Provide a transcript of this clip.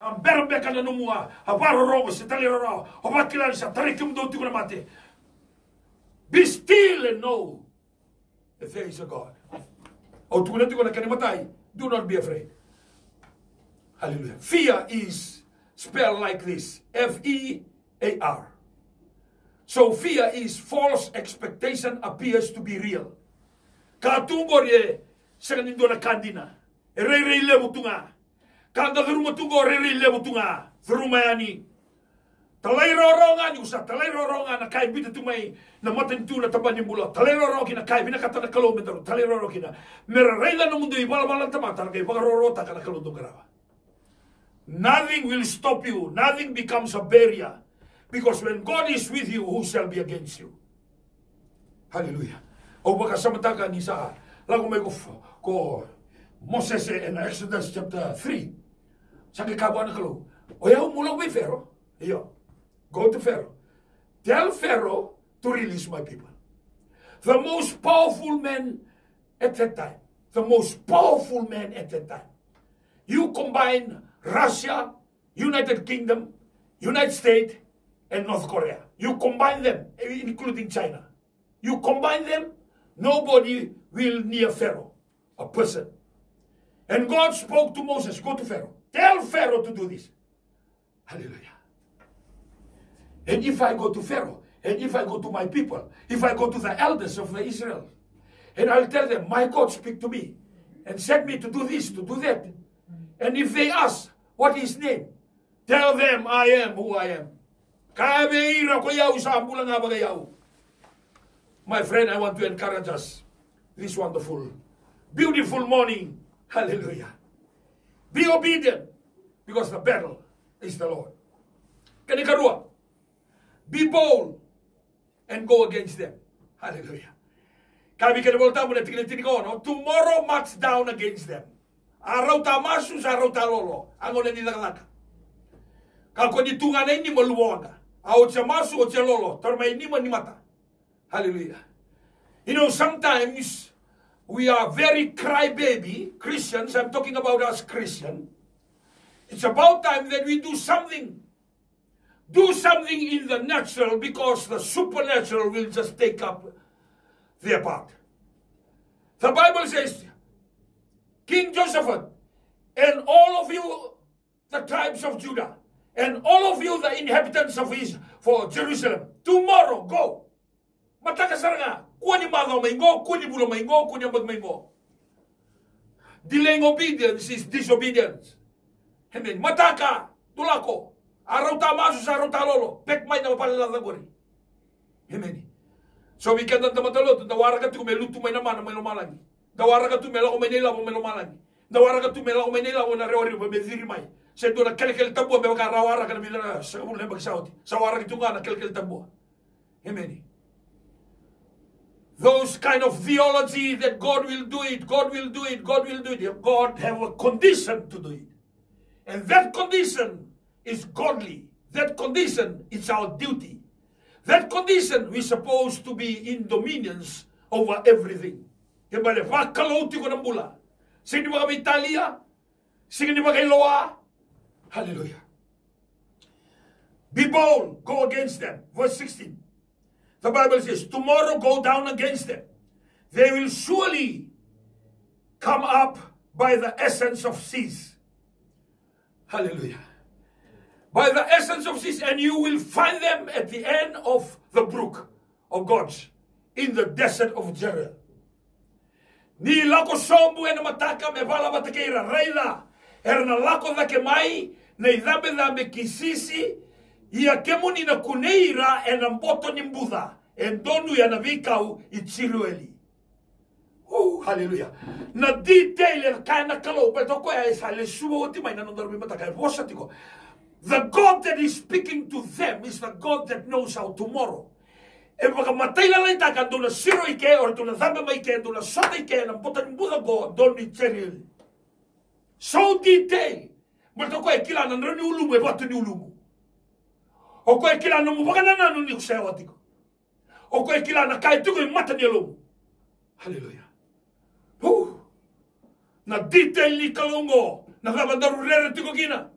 Berbe ka na numua, habaro rogo sa taliraro, habakilala sa tarikim do tiko na mate. Be still and know that there is a God. O tiko na tiko na kanimatay, do not be afraid. Hallelujah. Fear is spelled like this F E A R. So fear is false expectation appears to be real. Katungo re sa kanindo na kandina. E re re lebu tunga. Kanda geruma tungo re lebu tunga. Thrumayani. Talay roronga ni usa talay roronga na kai bita tumai na maten tu na tabani mula talay roronga kai bina kata na kilometer talay roronga kina mera reila no mundo ibala bala na baga rorota kana garaba. Nothing will stop you. Nothing becomes a barrier. Because when God is with you, who shall be against you? Hallelujah. O baka samataka ni sa lago may ko ko Moses in Exodus chapter 3. Sa kikabuan na kalo. O oh yaw mulang may Pharaoh. Iyo. Go to Pharaoh. Tell Pharaoh to release my people. The most powerful man at that time. The most powerful man at that time. You combine Russia, United Kingdom, United States, and North Korea. You combine them, including China. You combine them, nobody will near Pharaoh, a person. And God spoke to Moses, go to Pharaoh. Tell Pharaoh to do this. Hallelujah. And if I go to Pharaoh, and if I go to my people, if I go to the elders of the Israel, and I'll tell them, my God speak to me, and sent me to do this, to do that. And if they ask, what is his name? Tell them, I am who I am. My friend, I want to encourage us this wonderful, beautiful morning. Hallelujah. Be obedient because the battle is the Lord. Kanikarua, be bold and go against them. Hallelujah. Kami kinabolta mo na ko, no? Tomorrow march down against them. Araw tamasu sa araw talolo. Ang ulan nila kalaka. Kako ni tunga na ini maluwanga. Ao tia masu o tia lolo. Torma ini ni mata. Hallelujah. You know, sometimes we are very crybaby Christians. I'm talking about us Christian. It's about time that we do something. Do something in the natural because the supernatural will just take up their part. The Bible says, King Joseph and all of you, the tribes of Judah, and all of you, the inhabitants of Israel, for Jerusalem, tomorrow go. Matakasar Kuni bagaw maingo, kuni bulo maingo, kuni abag maingo. Delaying obedience is disobedience. Hemen, mataka, tulako. Araw tama sa araw talolo. Pekmay na mapalalagang gori. Hemen. So we can tamatalot. Dawara ka tu melutu may naman may lumalagi. Dawara ka tu melako may nila may lumalagi. Dawara ka tu melako may nila na reori may beziri may. Sa ito na kelkel tabua, may wakarawara ka na bilang sa kabulay magsawti. Sa wara ka tu nga na kelkel tabua. Hemen. Those kind of theology that God will do it, God will do it, God will do it. God have a condition to do it. And that condition is godly. That condition is our duty. That condition we're supposed to be in dominions over everything. Kembali, ko Italia? Loa? Hallelujah. Be bold, go against them. Verse 16. The Bible says, Tomorrow go down against them. They will surely come up by the ascent of Ziz. Hallelujah. By the ascent of Ziz, and you will find them at the end of the brook of God's in the desert of Jeruel. Ni lako sombu ena mataka me bala batakeira reila. Erna lako da kisisi, ia kemuni na kuneira e na mboto ni mbudha e donu ya na vikau i chirueli Oh, hallelujah. Na detail e kai na kalo pe toko e sa le suo ti mai na no dormi mata tiko. The God that is speaking to them is the God that knows how tomorrow. E waka matai la lai taka dona siro i ke or dona thamba mai ke dona sota i na mbota ni mbudha go donu i chirueli. So detail. Mo toko e kila na nrani ulumu e watu ni ulumu. O koe kila na mu wakana nanu ni kusea watiko. O koe kila na kai tuku i mata ni alomu. Hallelujah. Huh. Na detail ni kalongo. Na kabandaru rere tiko kina.